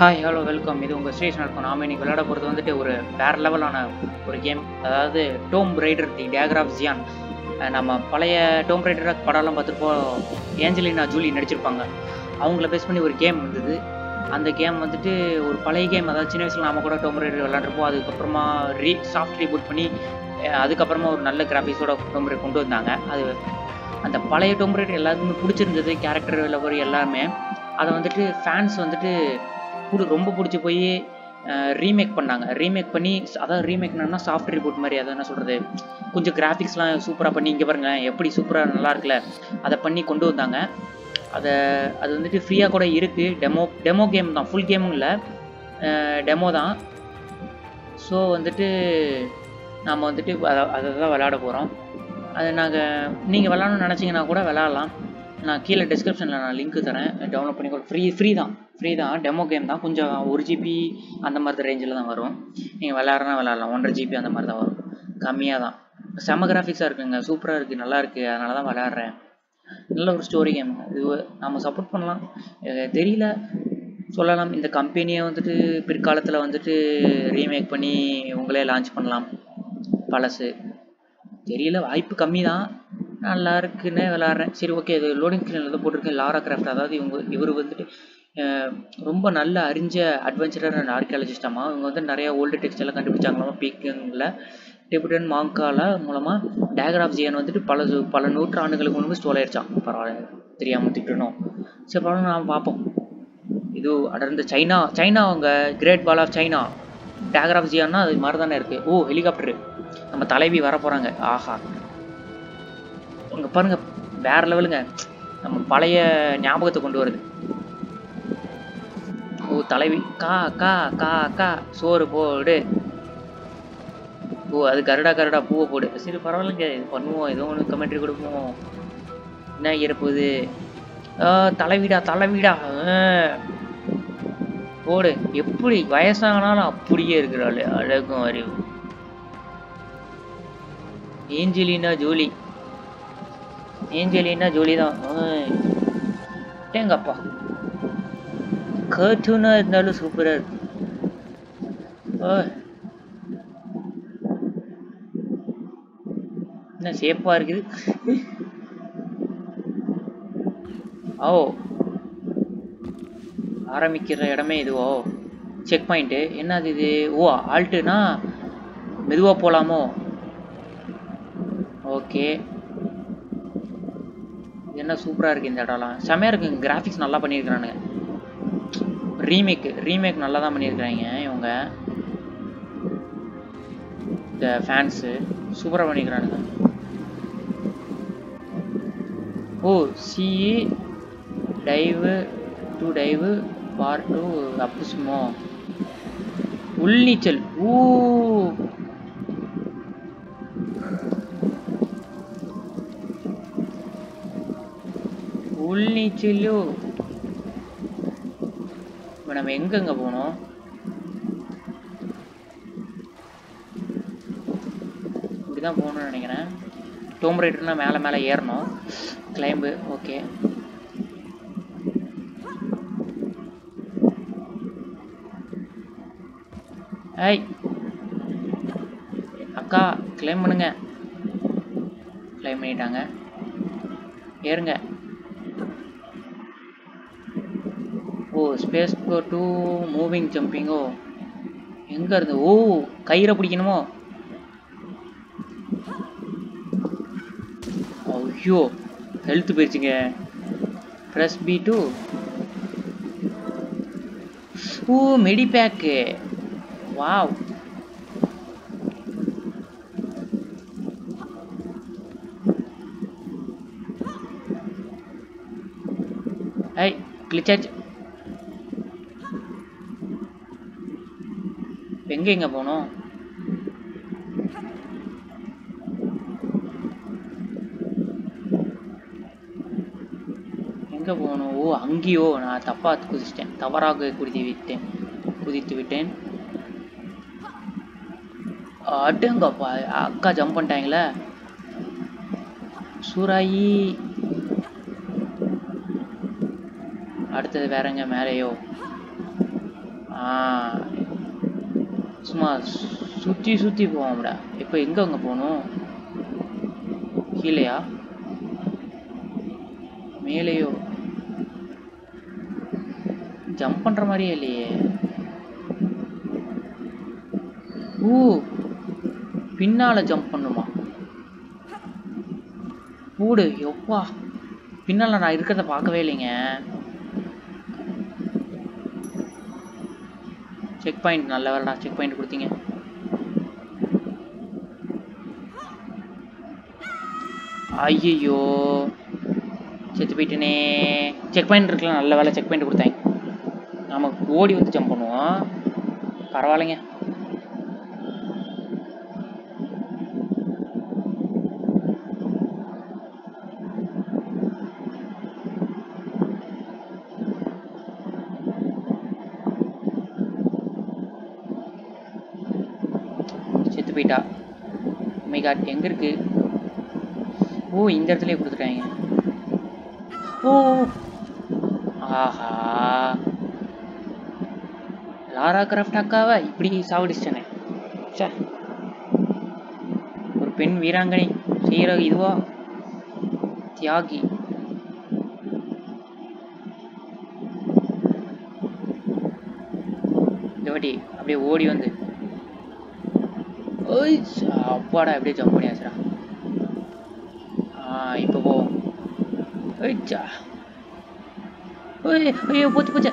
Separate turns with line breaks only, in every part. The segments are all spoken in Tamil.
ஹாய் ஹலோ வெல்கம் இது உங்கள் ஸ்டேஷன் இருக்கும். நாம இன்னைக்கு விளையாட போகிறது வந்துட்டு ஒரு வேற லெவலான ஒரு கேம் அதாவது டோம் ரைடர் தி டேக்ராஃப் ஜியான் நம்ம பழைய டோம் ரைடர் படம்லாம் பார்த்துருப்போம். ஏஞ்சலினா ஜூலி நடிச்சிருப்பாங்க. அவங்கள பேஸ் பண்ணி ஒரு கேம் வந்தது. அந்த கேம் வந்துட்டு ஒரு பழைய கேம் அதாவது சின்ன வயசில் நாம கூட டோம் ரைடர் விளாண்டுருப்போம் அதுக்கப்புறமா ரீ சாஃப்ட் ரீபூட் பண்ணி அதுக்கப்புறமா ஒரு நல்ல கிராஃபிக்ஸோட டோம் ரைடர் கொண்டு வந்தாங்க. அது அந்த பழைய டோம் ரைடர் எல்லாருக்குமே பிடிச்சிருந்தது. கேரக்டர் லவர் எல்லாருமே அதை வந்துட்டு ஃபேன்ஸ் வந்துட்டு புடி ரொம்ப பிடிச்சி போய் ரீமேக் பண்ணாங்க. ரீமேக் பண்ணி அதாவது ரீமேக்னா சாஃப்ட் ரிபோர்ட் மாதிரி அதை என்ன சொல்கிறது கொஞ்சம் கிராஃபிக்ஸ்லாம் சூப்பராக பண்ணி இங்கே பாருங்க எப்படி சூப்பராக நல்லா இருக்குல்ல அதை பண்ணி கொண்டு வந்தாங்க. அதை அது வந்துட்டு ஃப்ரீயாக கூட இருக்குது டெமோ டெமோ கேம் தான். ஃபுல் கேமும் இல்லை. டெமோ தான். ஸோ வந்துட்டு நாம் வந்துட்டு அதை அதை தான் விளையாட போகிறோம் அது நாங்கள் நீங்கள் விளாடணும்னு நினச்சிங்கன்னா கூட விளாட்லாம் நான் கீழே டிஸ்கிரிப்ஷனில் நான் லிங்க் தரேன். டவுன்லோட் பண்ணி கூட. ஃப்ரீ ஃப்ரீ தான். ஃப்ரீ தான். டெமோ கேம் தான். கொஞ்சம் ஒரு ஜிபி அந்த மாதிரி ரேஞ்சில் தான் வரும். நீங்கள் விளாட்றனா விளாட்லாம் ஒன்றரை ஜிபி அந்த மாதிரி தான் வரும். கம்மியாக தான். செம கிராஃபிக்ஸாக இருக்குங்க. சூப்பராக இருக்குது நல்லா இருக்குது அதனால தான் விளாட்றேன் நல்ல ஒரு ஸ்டோரி கேம் இது நம்ம சப்போர்ட் பண்ணலாம். தெரியல. சொல்லலாம். இந்த கம்பெனியை வந்துட்டு பிற்காலத்தில் வந்துட்டு ரீமேக் பண்ணி உங்களே லான்ச் பண்ணலாம். பழசு. தெரியல. வாய்ப்பு கம்மி தான். நல்லா இருக்குன்னு விளாட்றேன். சரி ஓகே இது லோடிங் ஸ்க்ரீனில் தான் போட்டிருக்கேன். லாரா கிராஃப்ட் அதாவது இவங்க இவர் வந்துட்டு ரொம்ப நல்ல அறிஞ்ச அட்வென்ச்சரர் அண்ட் ஆர்கியாலஜிஸ்டாமா இவங்க வந்து நிறைய ஓல்டு டெக்ஸ்ட் எல்லாம் கண்டுபிடிச்சாங்களாமா பீக்கிங்கில் டிபிடன் மாங்கால மூலமாக டயக்ராஃப் ஜியன் வந்துட்டு பல பல நூற்றாண்டுகளுக்கு முன்பு ஸ்டோல் ஆயிடுச்சான் பரவாயில்ல தெரியாமல் திட்டணும் சரி பரவாயில்ல நாம் பார்ப்போம். இது அடர்ந்த சைனா சைனா அவங்க கிரேட் பால் ஆஃப் சைனா டயக்ராஃப் ஜியான்னா அது மாதிரி தானே இருக்குது ஓ ஹெலிகாப்டரு நம்ம தலைவி வர போகிறாங்க ஆஹா. இங்க பாருங்க வேற லெவலுங்க நம்ம பழைய ஞாபகத்தை கொண்டு வருது. ஓ தலைவி. கா கா கா கா. சோறு போடு. ஓ அது கருடா கருடா பூவை போடு. சரி பரவாயில்லைங்க. இது பண்ணுவோம். ஏதோ ஒன்று கமெண்ட்ரி கொடுப்போம். என்ன இருப்பது தலைவிடா தலைவிடா. போடு. எப்படி வயசானாலும் அப்படியே இருக்கிறாள். அழகும் அறிவு. Angelina Jolie. ஏஞ்சலினா ஜோலி தான். டேங்கப்பா கர்ட்டூனாக இருந்தாலும் சூப்பராக இருக்கு. ஓய். என்ன சேஃபாக இருக்குது? ஓ. ஆரம்பிக்கிற இடமே இதுவோ. செக் பாயிண்ட்டு என்னது இது? ஓ ஆல்ட்டுனா மெதுவாக போகலாமோ ஓகே என்ன சூப்பராக இருக்குது இந்த இடம்லாம். செமையாக இருக்குங்க கிராஃபிக்ஸ் நல்லா பண்ணியிருக்கிறானுங்க. ரீமேக் ரீமேக் நல்லா தான் பண்ணியிருக்கிறாங்க இவங்க. இந்த ஃபேன்ஸு சூப்பராக பண்ணிக்கிறானுங்க ஓ C dive to dive bar to அப்புசுமோ உள்நீச்சல் ஊ உள்நீச்சலோ. இப்போ நம்ம எங்கெங்க போனோம்? இப்படி தான் போகணும்னு நினைக்கிறேன். டோம் மேலே மேலே ஏறணும். கிளைம்பு ஓகே ஐய் அக்கா கிளைம் பண்ணுங்க. கிளைம் பண்ணிட்டாங்க. ஏறுங்க ஓ ஸ்பேஸ் டூ மூவிங் ஜம்பிங்கோ எங்கே இருந்து? ஓ கயிறை பிடிக்கணுமோ? ஐயோ ஹெல்த் போயிடுச்சுங்க press B to oh medi pack wow ஐ கிளிச்சாச்சு எங்கே எங்கே போகணும் எங்கே போகணும் ஓ அங்கேயோ. நான் தப்பாக குதிச்சிட்டேன். தவறாக குதித்து விட்டேன். குதித்து விட்டேன். அடுங்கப்பா அக்கா ஜம்ப் பண்ணிட்டாங்களே. சூராயி அடுத்தது வேறங்க மேலேயோ. ஆ. சும்மா சுற்றி சுற்றி போவோம்டா இப்போ எங்கே அங்கே போகணும்? கீழேயா? மேலேயோ? ஜம்ப் பண்ணுற மாதிரியே இல்லையே. ஊ பின்னால ஜம்ப் பண்ணுமா? கூடு எப்பா பின்னால நான் இருக்கிறத பார்க்கவே இல்லைங்க. செக் பாயிண்ட் நல்ல வேலைடா செக் பாயிண்ட் கொடுத்தீங்க. ஐயோ செத்து போயிட்டேனே. செக் பாயிண்ட் இருக்கலாம் நல்ல வேலை செக் பாயிண்ட் கொடுத்தாங்க நமக்கு ஓடி வந்து ஜம்ப் பண்ணுவோம். பரவாயில்லைங்க செத்து போயிட்டா Oh மை காட் எங்க இருக்கு? ஓ இந்த இடத்துலயே கொடுத்துட்டாங்க. ஓ ஆஹா. லாரா கிராஃப்ட் அக்காவை? இப்படி சாவடிச்சிட்டனே. ச்சே. ஒரு பெண் வீராங்கனை செய்யற இதுவா? தியாகி. இந்த வாட்டி அப்படியே ஓடி வந்து ஓய் அப்பாடா அப்படியே ஜம்ப் பண்ணியாச்சுடா ஆ இப்போ போ ஐச்சா ஓய் ஐயோ போச்சு போச்சு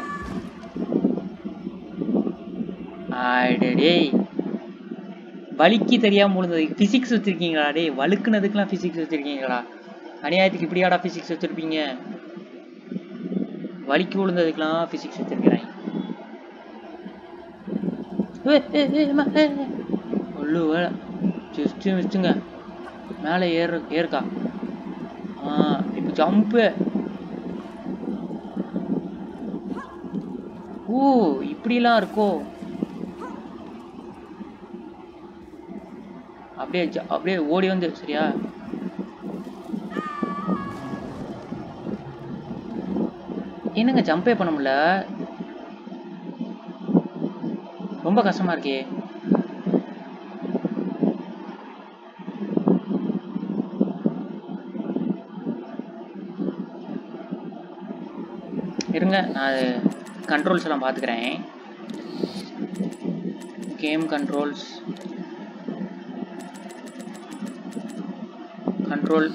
டேய் வலிக்கு தெரியாம விழுந்தது பிசிக்ஸ் வச்சுருக்கீங்களா டே வலுக்குனதுக்கெலாம் பிசிக்ஸ் வச்சிருக்கீங்களா அநியாயத்துக்கு இப்படியாடா பிசிக்ஸ் வச்சிருப்பீங்க வலிக்கு விழுந்ததுக்கெல்லாம் பிசிக்ஸ் வச்சுருக்கிறேன் ஒல்லு வேலை ஜஸ்ட்டு மிஸ்ட்டுங்க மேலே ஏறு ஏறுக்கா. ஆ இப்போ ஜம்ப்பு ஓ இப்படிலாம் இருக்கோ? அப்படியே அப்படியே ஓடி வந்து சரியா? என்னங்க ஜம்பே பண்ண முடியல? ரொம்ப கஷ்டமா இருக்கே. இருங்க நான் கண்ட்ரோல்ஸ் எல்லாம் பார்த்துக்கிறேன். Game controls control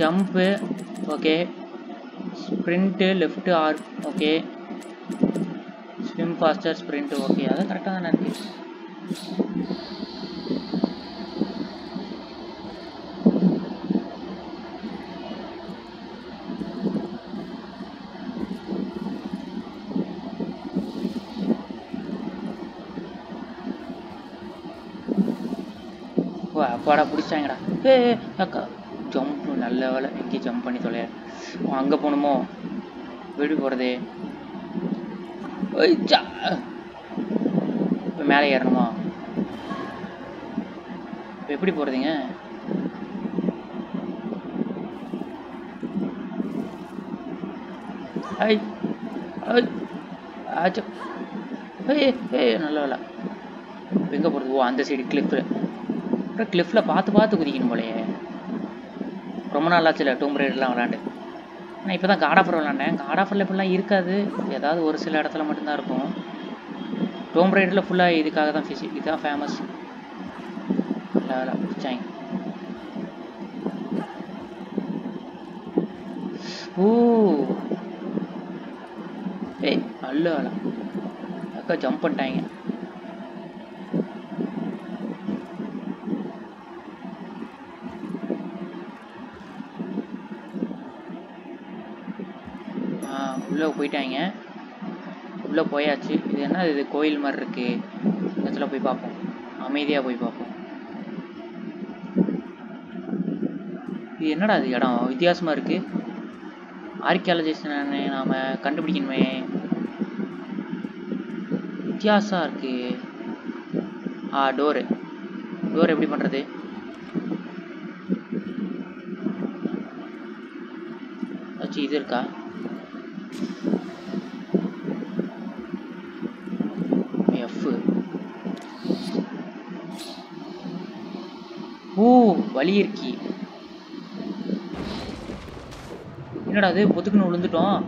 jump okay sprint left or okay swim faster sprint okay அது கரெக்டாக தானே இருக்குது ஓ அப்பாடா பிடிச்சாங்கடா. ஏ ஏ, அக்கா. ஜம்ப் நல்ல வேலை எங்கேயும் ஜம்ப் பண்ணி தொலைய. அங்கே போகணுமோ? எப்படி போகிறதே இப்போ மேலே ஏறணுமா? இப்போ எப்படி போகிறதுங்க ஐ ஐ ஏய் ஏய் நல்ல வேலை இப்போ எங்கே போகிறது ஓ அந்த சைடு கிளிப்பு அப்புறம் கிளிஃபில் பார்த்து பார்த்து குதிக்கணும் போலயே. ரொம்ப நாள் ஆச்சுல டூம் ரைடெலாம் விளாண்டு நான் இப்போ தான் காடாஃபர் விளாண்டேன் காடாஃபரில் இப்படிலாம் இருக்காது. ஏதாவது ஒரு சில இடத்துல மட்டும்தான் இருக்கும். டோம் ரைடரில் ஃபுல்லாக இதுக்காக தான் ஃபிசி இதுதான் ஃபேமஸ் பிடிச்சாங்க. ஓ. ஏய் அல்ல அக்கா ஜம்ப் பண்ணிட்டாங்க ஆ உள்ளே போயிட்டாங்க. உள்ளே போயாச்சு. இது என்ன? இது கோயில் மாதிரி இருக்கு. இடத்துல போய் பார்ப்போம். அமைதியாக போய் பார்ப்போம். இது என்னடா இது இடம்? வித்தியாசமாக இருக்கு. ஆர்கியாலஜிஸ்ட் நாம கண்டுபிடிக்கணுமே. வித்தியாசம் இருக்கு. ஆ டோரு டோர் எப்படி பண்ணுறது வச்சு இது இருக்கா ஓ வலி இருக்கி. என்னடா அது பொத்துக்குன்னு விழுந்துட்டோம்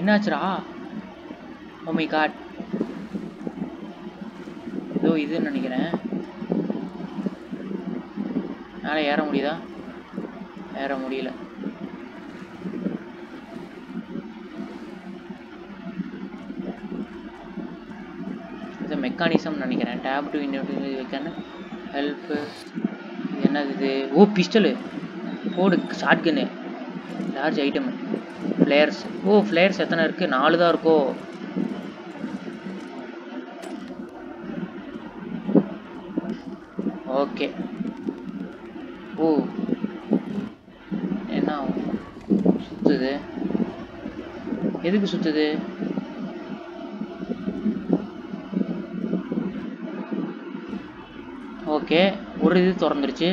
என்னாச்சுடா? ஓ மை காட் ஏதோ இதுன்னு நினைக்கிறேன். மேலே ஏற முடியுதா? ஏற முடியல இது மெக்கானிசம் நினைக்கிறேன். டேப் டு இன்னொரு வைக்கான ஹெல்ப்பு என்னது இது? ஓ பிஸ்டலு போடு short gun large item flares ஓ ஃப்ளேயர்ஸ் எத்தனை இருக்குது நாலு தான் இருக்கோ. ஓகே ஓ. என்ன சுற்றுது எதுக்கு சுற்றுது ஓகே ஒரு இது திறந்துருச்சு.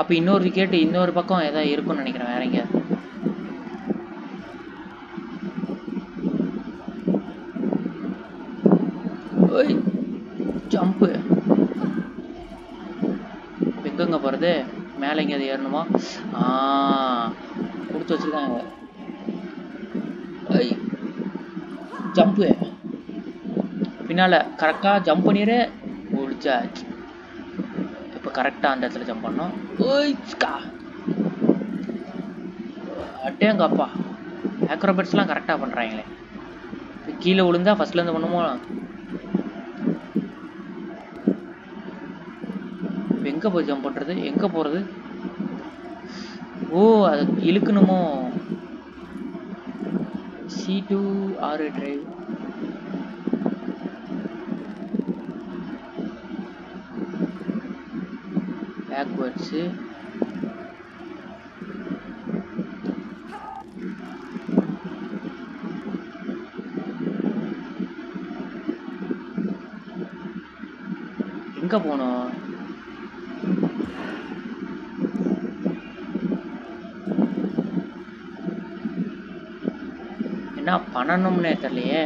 அப்போ இன்னொரு விக்கெட் இன்னொரு பக்கம் ஏதாவது இருக்கும்னு நினைக்கிறேன் வேற எங்கேயாவது. ஓய் ஜம்ப்பு எங்கெங்க போகிறது மேலே எங்கேயாவது ஏறணுமா? ஆ கொடுத்து வச்சுருக்காங்க ஐய் ஜம்ப்பு பின்னால் கரெக்டாக ஜம்ப் பண்ணிடு முடிச்சா இப்போ கரெக்டாக அந்த இடத்துல ஜம்ப் பண்ணோம் ஓய்ஸ்கா அட்டேங்கப்பா ஆக்ரோபேட்ஸ்லாம் கரெக்டாக பண்ணுறாங்களே கீழே விழுந்தா ஃபஸ்ட்லேருந்து பண்ணுமோ? எங்கே போய் ஜம்ப் பண்ணுறது எங்கே போகிறது ஓ அது இழுக்கணுமோ? சி டூ ஆறு டிரைவ் பேக்வேர்ட்ஸு எங்கே போனோம்? என்ன பண்ணணும்னே தெரியலையே.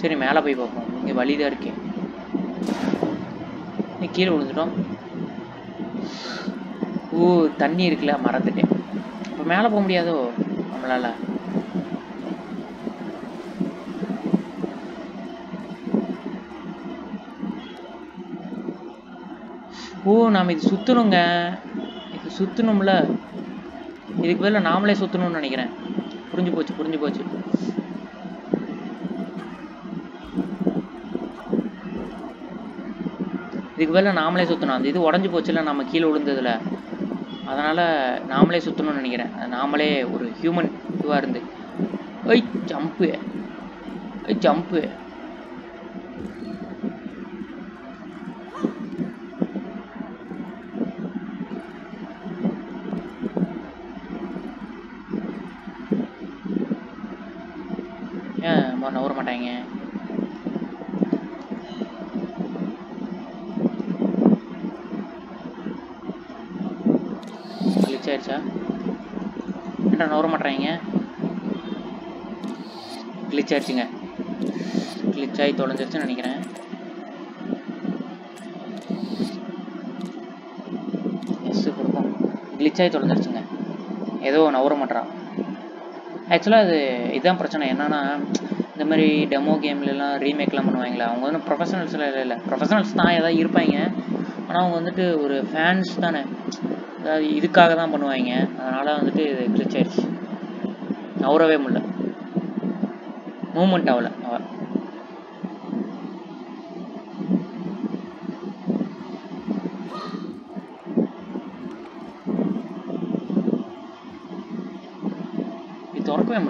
சரி மேலே போய் பார்ப்போம். இங்கே வழி தான் கீழே விழுந்துட்டோம். ஓ தண்ணி இருக்குல்ல மறந்துட்டேன் இப்போ மேலே போக முடியாதோ நம்மளால. ஓ நாம் இது சுற்றணுங்க இது சுற்றணும்ல இதுக்கு பதிலா நாமளே சுற்றணும்னு நினைக்கிறேன். புரிஞ்சு போச்சு புரிஞ்சு போச்சு. இதுக்கு பதிலாக நாமளே சுற்றணும் அந்த இது உடஞ்சி போச்சுல நம்ம கீழே விழுந்ததுல. அதனால் நாமளே சுற்றணும்னு நினைக்கிறேன். நாமளே ஒரு ஹியூமன் இதுவாக இருந்து. ஐ ஜம்ப்பு ஐ ஜம்ப்பு ஏன் அம்மா நவர மாட்டாங்க கிளிச் ஆயிடுச்சா என்ன நவர மாட்டாங்க கிளிச் ஆயிடுச்சுங்க கிளிச் ஆகி தொலைஞ்சிருச்சுன்னு நினைக்கிறேன். எஸ் கொடுப்போம். கிளிச் ஆகி தொலைஞ்சிருச்சுங்க. ஏதோ நவர மாட்டான் ஆக்சுவலாக அது இதுதான் பிரச்சனை. என்னன்னா இந்த மாதிரி டெமோ கேம்லலாம் ரீமேக்லாம் பண்ணுவாங்களே அவங்க வந்து ப்ரொஃபஷனல்ஸில் இல்லை இல்லை. ப்ரொஃபஷனல்ஸ் தான் ஏதாவது இருப்பாங்க. ஆனால் அவங்க வந்துட்டு ஒரு ஃபேன்ஸ் தானே. அதாவது இதுக்காக தான் பண்ணுவாங்க. அதனால் வந்துட்டு இது கிளிச் ஆயிடுச்சு. நவரவே முடியல. ಮೂಮೆಂಟ್ ಆಗಲ್ಲ ಅವ തുറക്കുകയും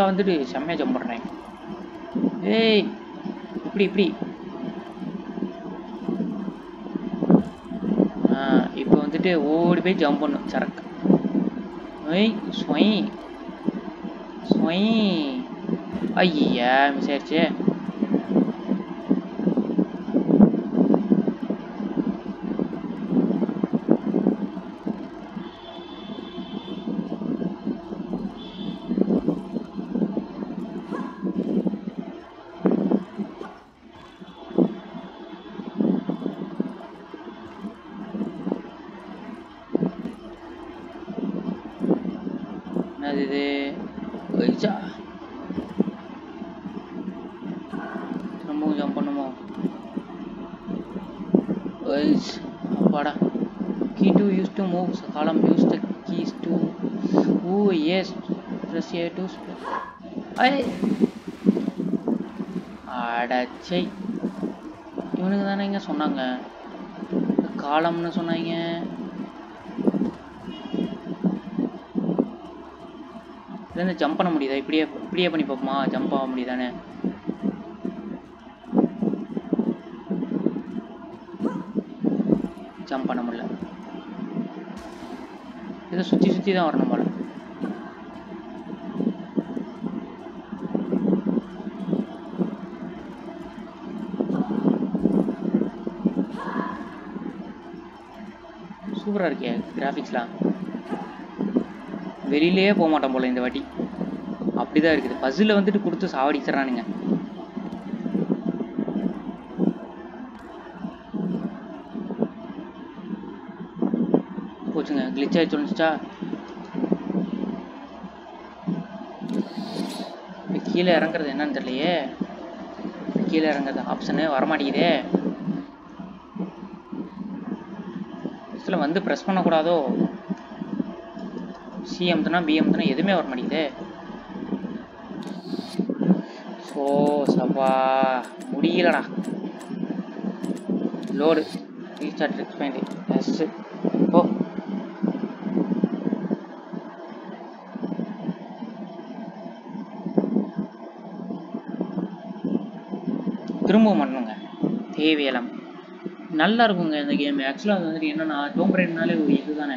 அக்கா வந்துட்டு செம்மையா ஜம்ப் பண்ணுறேன் ஏய் இப்படி இப்படி. இப்போ வந்துட்டு ஓடி போய் ஜம்ப் பண்ணும் சரக்கு. ஏய் ஸ்வொய் ஸ்வொய் ஐயா மிஸ் ஆயிடுச்சு என்னது இது ஐச்சா திரும்பவும் ஜம்ப் பண்ணுமோ ஐஸ் அப்பாடா. To to use move move காலம் use the keys to O S press A to I. அடச்சை இவனுக்கு தானே இங்கே சொன்னாங்க. காலம்னு சொன்னாங்க. இதுலேருந்து ஜம்ப் பண்ண முடியுதா? இப்படியே இப்படியே பண்ணி பார்ப்போமா? ஜம்ப் ஆக முடியுதானே பண்ண முடியல. இதை சுற்றி சுற்றி தான் வரணும் போல. சூப்பராக இருக்கே கிராஃபிக்ஸ்லாம் வெளியிலேயே போக மாட்டோம் போல இந்த வாட்டி. அப்படிதான் இருக்குது. பஸ்ஸில் வந்துட்டு கொடுத்து சாவடிச்சிட்றானுங்க கிளிச் ஆகி சொல்லிச்சா இப்போ கீழே இறங்குறது என்னன்னு தெரியலையே. கீழே இறங்குறது ஆப்ஷனு வரமாட்டேங்குதே. இதில் வந்து ப்ரெஸ் பண்ணக்கூடாதோ? சி அமுத்துனா பி அமுத்துனா எதுவுமே வர மாட்டேங்குதே ஸோ சப்பா முடியலடா. லோடு ரீசார்ஜ் எக்ஸ்பைண்ட் எஸ் ஓ திரும்பவும் பண்ணுங்க தேவையெல்லாம் நல்லா இருக்குங்க இந்த கேம் ஆக்சுவலாக அது வந்துட்டு என்னன்னா டோம் ரைட்னாலே ஒரு இதுதானே.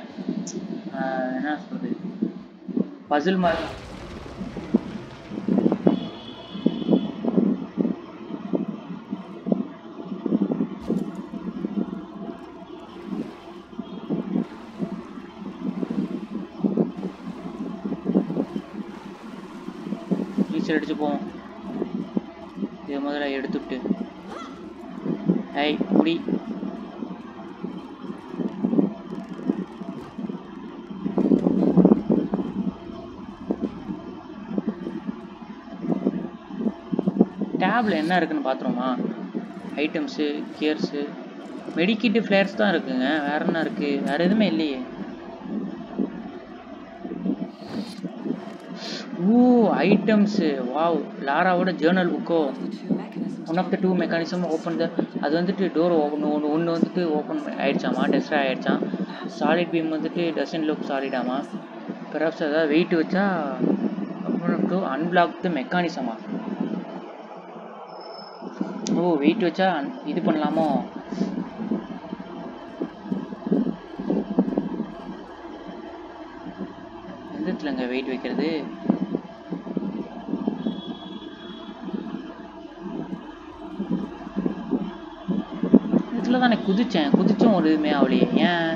தானே என்ன சொல்றது? பசில் மாதிரி. தான். நீச்சல் அடிச்சு போவோம் எடுத்துட்டு. ஐய் முடி. டேப்ல என்ன இருக்குன்னு பார்த்துருமா ஐட்டம்ஸு கியர்ஸு மெடிக்கிட்டு ஃப்ளேயர்ஸ் தான் இருக்குங்க. வேற என்ன இருக்கு? வேற எதுவுமே இல்லையே. ஓ ஐட்டம்ஸு வாவ் லாராவோட journal புக்கோ one of the two mechanism open the அது வந்துட்டு டோர் ஓப்பன் ஒன்று ஒன்று வந்துட்டு ஓப்பன் ஆயிடுச்சாமா? டெஸ்ட் ஆயிடுச்சான் சாலிட் பீம் வந்துட்டு டசன் லுக் சாலிடாமா பெராப்ஸ் அதாவது வெயிட் வச்சா அப்புறம் டு அன்பிளாக் த மெக்கானிசமா ஓ வெயிட் வச்சா இது பண்ணலாமோ? எந்த இடத்துலங்க வெயிட் வைக்கிறது. இதுல தானே குதிச்சேன் குதிச்சும் ஒரு இதுவுமே ஆகலையே ஏன்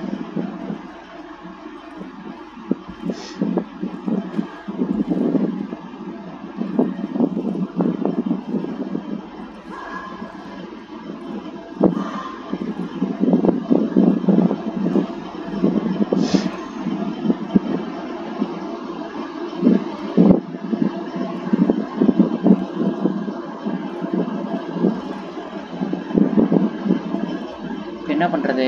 இப்ப என்ன பண்றது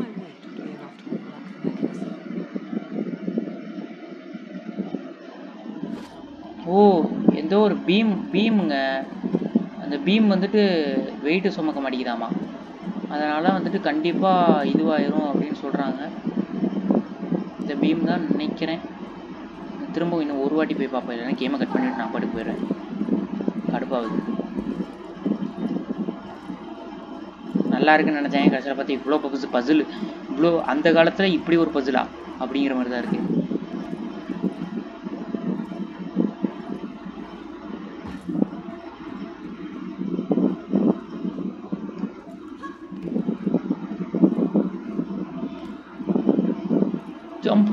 my weight would be enough to unlock the mechanism.
ஓ ஏதோ ஒரு பீம் பீமுங்க. அந்த பீம் வந்துட்டு வெயிட்டு சுமக்க மாட்டேங்குதாமா. அதனால் வந்துட்டு கண்டிப்பாக இதுவாயிரும் அப்படின்னு சொல்கிறாங்க இந்த பீம் தான் நினைக்கிறேன். திரும்ப இன்னும் ஒரு வாட்டி போய் பார்ப்பேன் இல்லைன்னா கேமை கட் பண்ணிவிட்டு நான் பாட்டுக்கு போயிடுறேன். கடுப்பாகுது. நல்லா இருக்குன்னு நினச்சேன். கடைசியில் பார்த்து இவ்வளோ பசு பசில் இவ்வளோ அந்த காலத்தில் இப்படி ஒரு பசிலா அப்படிங்கிற மாதிரி தான் இருக்குது ஜம்ப்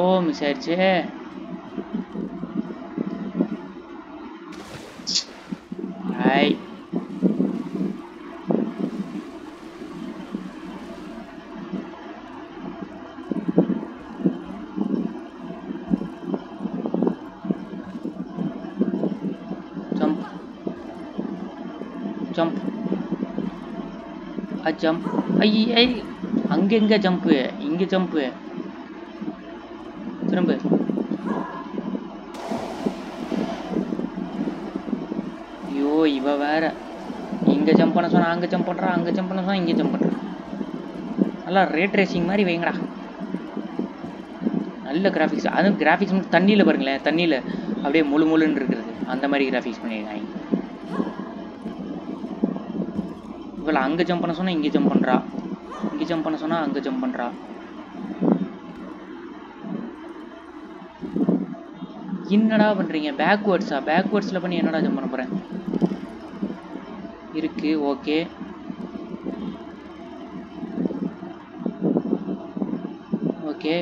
ஐயோ மிஸ் ஆயிடுச்சே hi jump jump uh jump ஐய அங்க எங்க ஜம்ப்பு இங்க ஜம்ப்பு திரும்ப. ஐயோ இவ வேற. இங்க ஜம்ப் பண்ண சொன்னா அங்க ஜம்ப் பண்றா அங்க ஜம்ப் பண்ண சொன்னா இங்க ஜம்ப் பண்றா. நல்லா ரேட் ரேசிங் மாதிரி வைங்கடா. நல்ல கிராஃபிக்ஸ் அதுவும் கிராஃபிக்ஸ் மட்டும் தண்ணியில் பாருங்களேன் தண்ணியில் அப்படியே முழு முழுன்னு இருக்கிறது. அந்த மாதிரி கிராஃபிக்ஸ் பண்ணியிருக்காங்க இவளை அங்கே ஜம்ப் பண்ண சொன்னா இங்கே ஜம்ப் பண்ணுறா இங்கே ஜம்ப் பண்ண சொன்னா அங்கே ஜம்ப் பண்ணுறா என்னடா பண்ணுறீங்க பேக்வேர்ட்ஸா பேக்வேர்ட்ஸில் பண்ணி என்னடா ஜம்ப் பண்ண போகிறேன் இருக்கு ஓகே. ஓகே.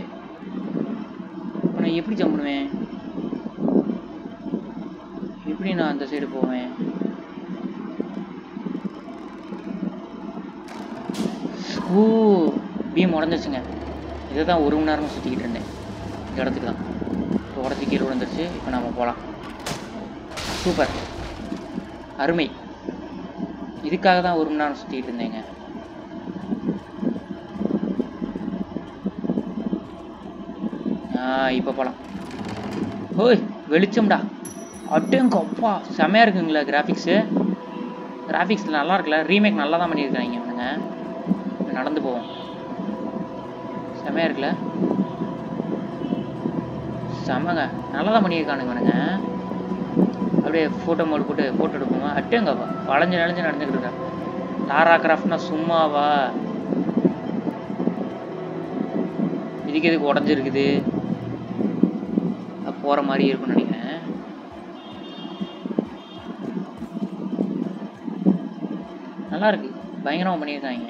இப்போ நான் எப்படி ஜம்ப் பண்ணுவேன்? எப்படி நான் அந்த சைடு போவேன்? ஓ பீம் உடஞ்சிச்சுங்க இதை தான் ஒரு மணி நேரமாக சுற்றிக்கிட்டு இருந்தேன். இந்த இடத்துக்கு தான் உடச்சி கீழே விழுந்துருச்சு. இப்போ நம்ம போகலாம் சூப்பர். அருமை. இதுக்காக தான் ஒரு மணி நேரம் சுற்றிக்கிட்டு இருந்தேங்க. இப்போ போகலாம் ஓய் வெளிச்சம்டா. அட்டேங்க அப்பா செமையாக இருக்குங்களா கிராஃபிக்ஸு கிராஃபிக்ஸ் நல்லா இருக்குல்ல? ரீமேக் நல்லா தான் பண்ணியிருக்காங்க இவனுங்க. நடந்து போவோம். செமையாக இருக்குல்ல? செமங்க. நல்லா தான் பண்ணியிருக்கானுங்க இவனுங்க. அப்படியே ஃபோட்டோ மோடு போட்டு ஃபோட்டோ எடுப்போமா? அட்டேங்கப்பா. வளைஞ்சு நனைஞ்சு நடந்துக்கிட்டு இருக்கா லாரா கிராஃப்ட்னா சும்மாவா? இதுக்கு எதுக்கு உடஞ்சிருக்குது? போகிற மாதிரி இருக்கும்னு நினைக்கிறேன். நல்லா இருக்கு. பயங்கரமாக பண்ணியிருக்காங்க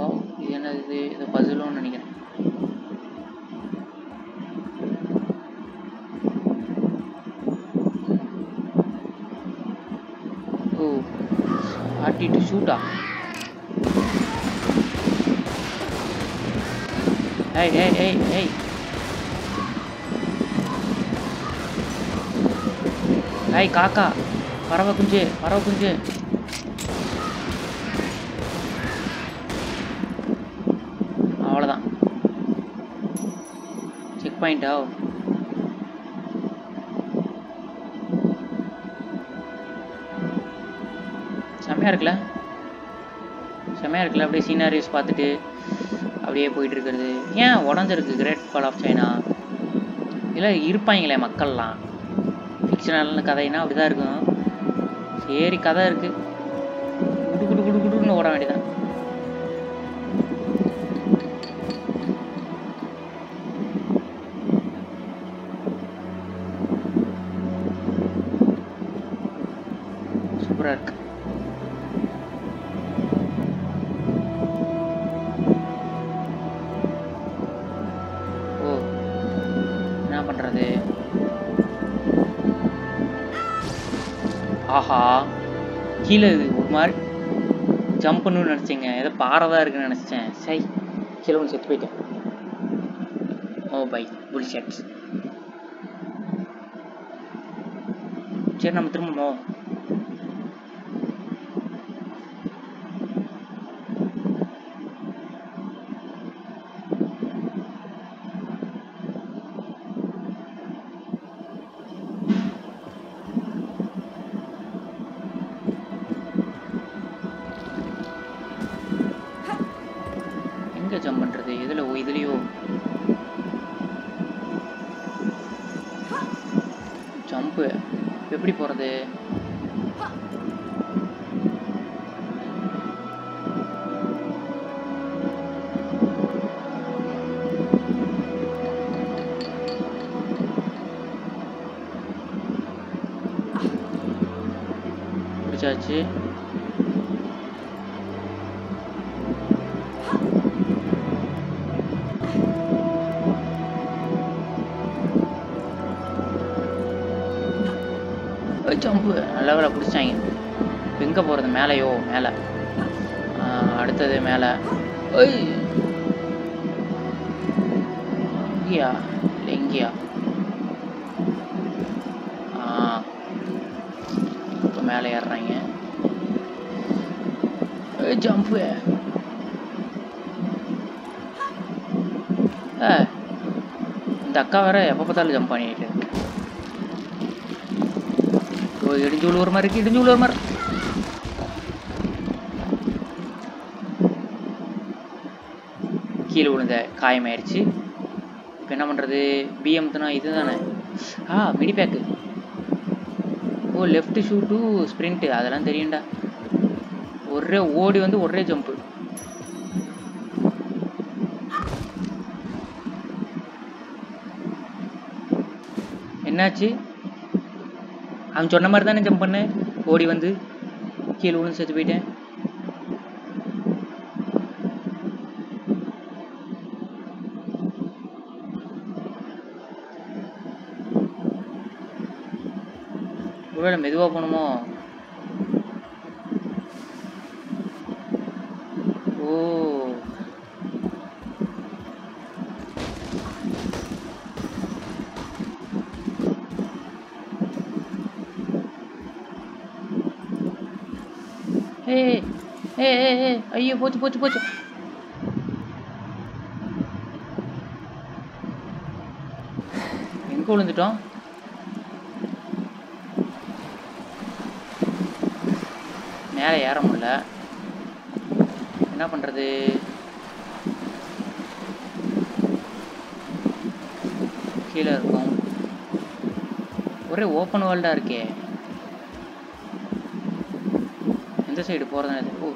ஓ இது என்ன இது இது பசிலும்னு நினைக்கிறேன் ஓ சூடா ஏய் ஏய் ஏய் ஏய் ஏய் காக்கா பறவை குஞ்சு பறவை குஞ்சு. அவ்வளோதான் செக் பாயிண்டா செம்மையாக இருக்குல்ல? செம்மையாக இருக்குல்ல அப்படியே சீனாரிஸ் பார்த்துட்டு அப்படியே போயிட்டு இருக்கிறது ஏன் உடஞ்சிருக்கு கிரேட் ஃபால் ஆஃப் சைனா இல்லை இருப்பாங்களே மக்கள்லாம். ஃபிக்ஷனல்னு கதைனா அப்படி தான் இருக்கும். சரி கதை இருக்கு. குடு குடு குடு குடுன்னு ஓட வேண்டியதான் கீழே இது ஒரு மாதிரி ஜம்ப் பண்ணணும்னு நினச்சேங்க. ஏதோ பாறை தான் இருக்குன்னு நினச்சேன். சை கீழே ஒன்று செத்து போயிட்டேன். ஓ பை புல் ஷர்ட்ஸ் சரி நம்ம திரும்பணும் ஜம்ப்பு நல்ல வேலை பிடிச்சாங்க. இப்போ எங்கே போகிறது மேலேயோ? மேலே. அடுத்தது மேலே. ஐய்! இங்கேயா? இல்லை இங்கேயா? ஆ. இப்போ மேலே ஏறுறாங்க. ஜம்ப்பு ஆ இந்த அக்கா வேற எப்போ பார்த்தாலும் ஜம்ப் பண்ணிட்டு இடிஞ்சு விழுவுற மாதிரி இருக்கு இடிஞ்சு விழுவுற மாதிரி. கீழே விழுந்த காயமாயிருச்சு. இப்போ என்ன பண்ணுறது பிஎம்துனா இது தானே ஆ mini bag O left shoe to sprint அதெல்லாம் தெரியும்டா. ஒரே ஓடி வந்து ஒரே ஜம்ப்பு என்னாச்சு? அவன் சொன்ன மாதிரி தானே ஜம்ப் பண்ணேன். ஓடி வந்து கீழே விழுந்து செத்து போயிட்டேன். ஒருவேளை மெதுவாக போகணுமோ ஓ ஏ ஏ ஏ ஏ ஐயோ போச்சு போச்சு போச்சு. எங்க விழுந்துட்டோம்? மேலே ஏற முடியல. என்ன பண்ணுறது கீழே இருக்கும். ஒரே ஓப்பன் வேர்ல்டாக இருக்கே. எந்த சைடு போகிறதுனது ஓ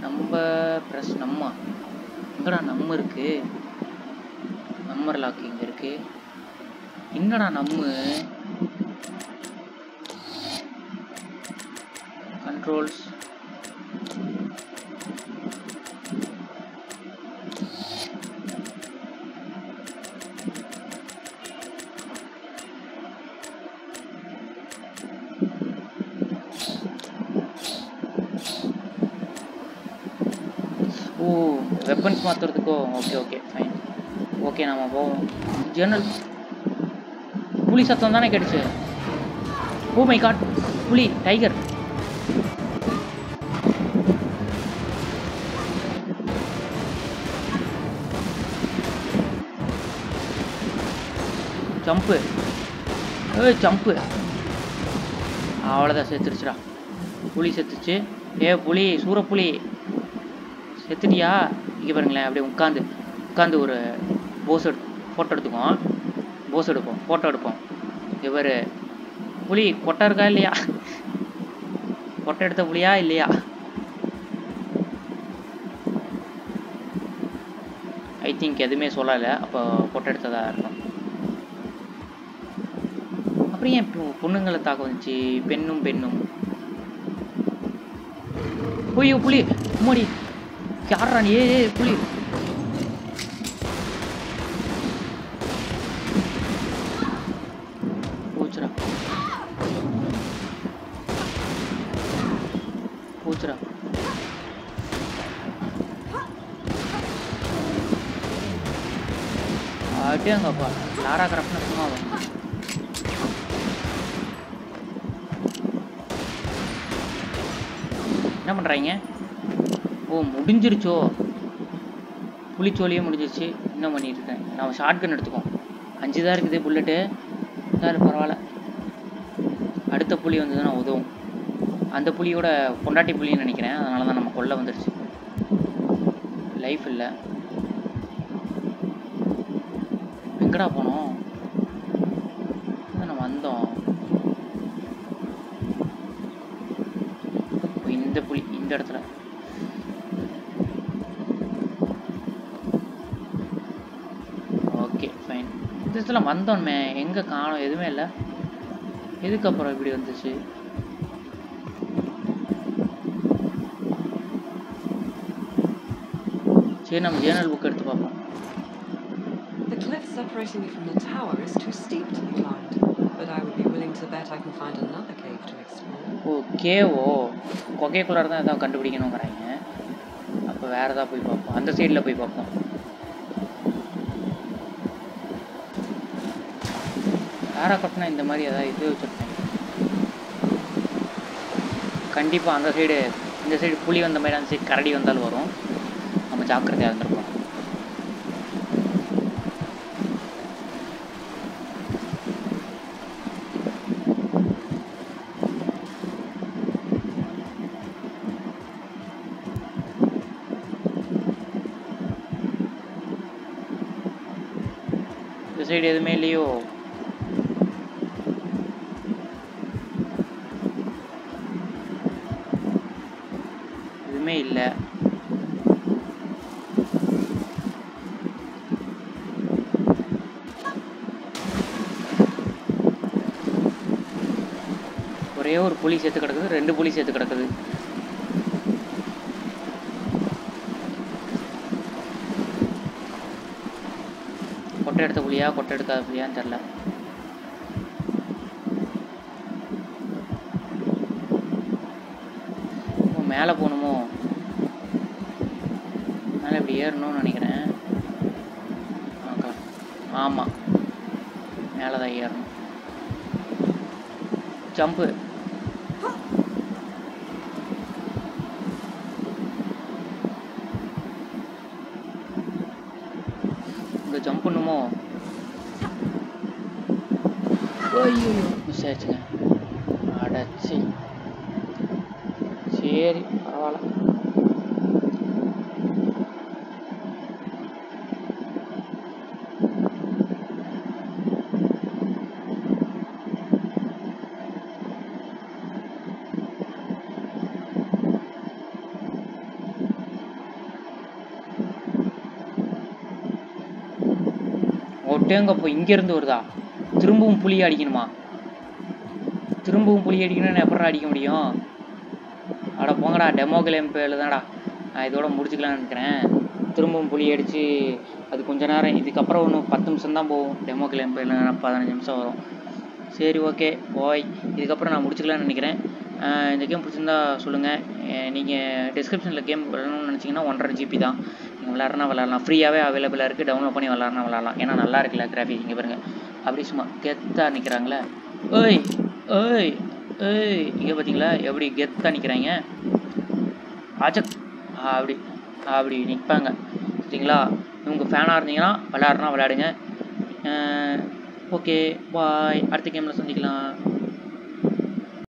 நம்ம ப்ரெஸ் நம்ம. எங்கடா நம்ம இருக்கு? நம்பர் லாக் இங்கே இருக்கு. என்னடா நம்ம? கண்ட்ரோல்ஸ் ஓ வெப்பன்ஸ் மாற்றுறதுக்கோ ஓகே ஓகே ஃபைன் ஓகே நம்ம போவோம். ஜெர்னல் புலி சத்தம் தானே கேட்டுச்சு? ஓ மை காட் புலி டைகர் ஜம்ப்பு ஏ ஜம்ப்பு அவ்வளோதான் செத்துருச்சுடா. புலி செத்துச்சு. ஏ புலி சூரப்புலி. செத்துட்டியா? இங்கே பாருங்களேன் அப்படியே உட்காந்து உட்காந்து ஒரு போஸ் எடு ஃபோட்டோ எடுத்துக்குவோம். போஸ் எடுப்போம் ஃபோட்டோ எடுப்போம். இவர் புலி கொட்டை இருக்கா இல்லையா? கொட்டை எடுத்த புலியா இல்லையா? ஐ திங்க் எதுவுமே சொல்லலை. அப்போ ஃபோட்டோ எடுத்ததாக இருக்கும் அப்புறம் ஏன் பொண்ணுங்களை தாக்க வந்துச்சு? பெண்ணும் பெண்ணும். ஐயோ புலி அம்மாடி யாரா நீ? ஏ புலி. புலி போச்சுரா அடேங்கப்பா லாரா கிராஃப்ட்னு சும்மா என்ன பண்ணுறாங்க ஓ முடிஞ்சிருச்சோ? புளிச்சோலியே முடிஞ்சிருச்சு. என்ன பண்ணிட்டு இருக்கேன் நான் ஷார்ட் கன் அஞ்சு தான் இருக்குது புல்லட்டு இருந்தாலும் பரவாயில்ல. அடுத்த புளி வந்ததுன்னா உதவும். அந்த புளியோட பொண்டாட்டி புலின்னு நினைக்கிறேன். அதனால தான் நம்ம கொல்ல வந்துருச்சு. லைஃப் இல்லை. எங்கடா போனோம் நம்ம வந்தோம் ஓ, இந்த புலி இந்த இடத்துல ஓகே ஃபைன் இந்த இடத்துல வந்தோமே எங்கே காணோம்? எதுவுமே இல்லை. எதுக்கு அப்புறம் இப்படி வந்துச்சு? சரி நம்ம ஜேர்னல் புக் எடுத்து பார்ப்போம்.
The cliff separating me from the tower is too steep to be climbed, but I would be willing to bet I can find another cave to explore.
ஓ கேவோ? கொகைக்குள்ளார தான் எதாவது கண்டுபிடிக்கணுங்கிறாங்க. அப்போ வேற ஏதாவது போய் பார்ப்போம். அந்த சைடில் போய் பார்ப்போம். வேற கட்டினா இந்த மாதிரி ஏதாவது இது வச்சுருப்பேன் கண்டிப்பாக அந்த சைடு இந்த சைடு புலி வந்த மாதிரி அந்த சைடு கரடி வந்தாலும் வரும். நம்ம ஜாக்கிரதையாக இருந்திருப்போம் இந்த சைடு எதுவுமே இல்லையோ எதுவுமே இல்லை ஒரே ஒரு புலி சேர்த்து கிடக்குது ரெண்டு புலி சேர்த்து கிடக்குது. கொட்டை எடுத்த புளியா கொட்டை எடுக்காத புலியான்னு தெரில ஓ மேலே போகணுமோ? மேலே இப்படி ஏறணும்னு நினைக்கிறேன். ஆக்கா ஆமாம் மேலே தான் ஏறணும். ஜம்பு இங்கே ஜம்ப் பண்ணுமோ ஐயோ மிஸ் ஆயிடுச்சுங்க அடச்சி சரி பரவாயில்ல ஒட்டேங்கப்போ இங்கேருந்து வருதா? திரும்பவும் புளி அடிக்கணுமா? திரும்பவும் புளி அடிக்கணும்னு எப்படா அடிக்க முடியும்? அட போங்கடா டெமோ கிளேம் தான்டா நான் இதோட முடிச்சுக்கலாம்னு நினைக்கிறேன். திரும்பவும் புளி அடித்து அது கொஞ்ச நேரம் இதுக்கப்புறம் ஒன்று பத்து நிமிஷம் தான் போகும். டெமோ கிளேம் பேரில் பதினஞ்சு நிமிஷம் வரும். சரி ஓகே போய் இதுக்கப்புறம் நான் முடிச்சுக்கலாம்னு நினைக்கிறேன். இந்த கேம் பிடிச்சிருந்தா சொல்லுங்கள் நீங்கள் டிஸ்கிரிப்ஷனில் கேம் வரணும்னு நினச்சிங்கன்னா ஒன்றரை ஜிபி தான். விளாட்றனா விளாட்லாம். ஃப்ரீயாகவே அவைலபிளாக இருக்குது டவுன்லோட் பண்ணி விளாட்றனா விளாட்லாம். ஏன்னா நல்லா இருக்குல்ல கிராஃபிக் இங்கே பாருங்கள் அப்படி சும்மா கெத்தாக நிற்கிறாங்களே ஓய் ஓய் ஏய் இங்கே பார்த்தீங்களா எப்படி கெத்தாக நிற்கிறாங்க ஆச்சக் அப்படி அப்படி நிற்பாங்க சரிங்களா? இவங்க ஃபேனாக இருந்தீங்கன்னா விளாட்றனா விளையாடுங்க ஓகே பாய் அடுத்த கேமில் சந்திக்கலாம்.